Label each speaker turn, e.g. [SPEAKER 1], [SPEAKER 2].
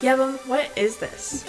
[SPEAKER 1] Yevon, what is this?